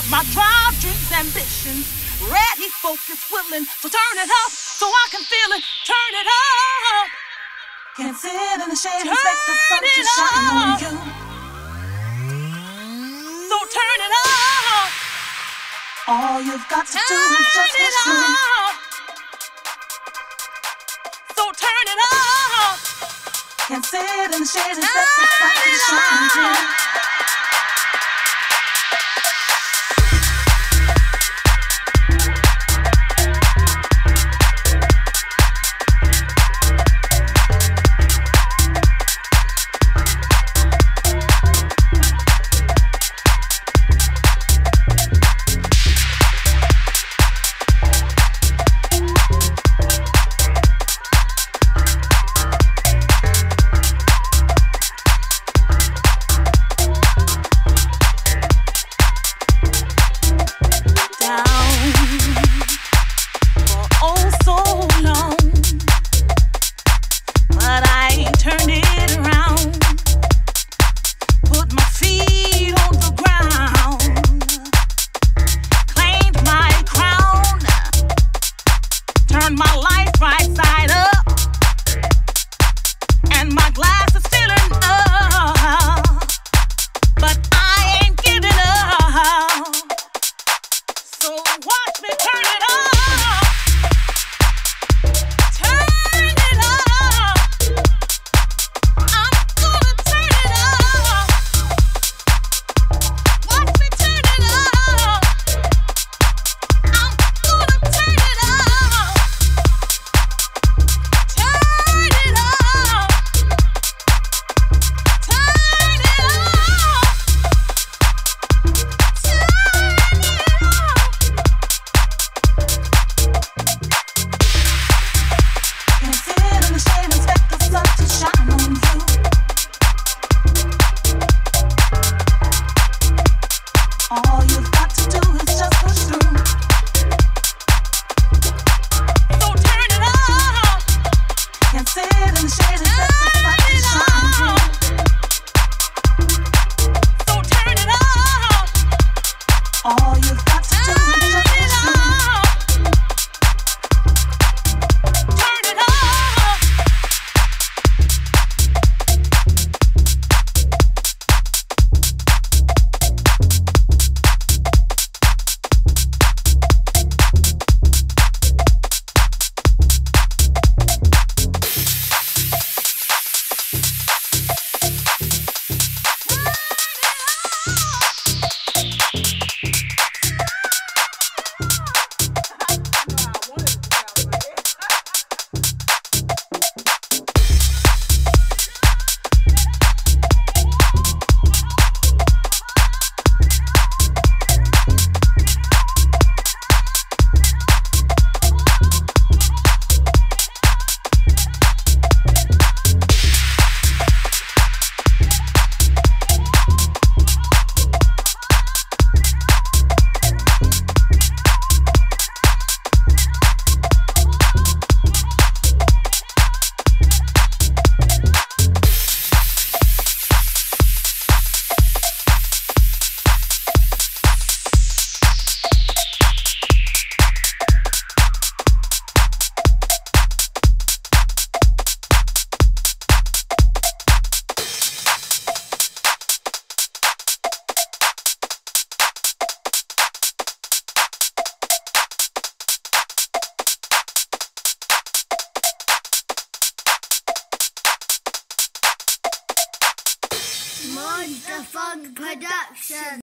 of my trials, dreams, ambitions. Ready, focused, willing, so turn it up so I can feel it. Turn it up. Can't sit in the shade turn and expect the sun to shine on you. So turn it up. All you've got to turn do is just listen. So turn it up. Can't sit in the shade and expect the sun to shine on you. My Funk Production.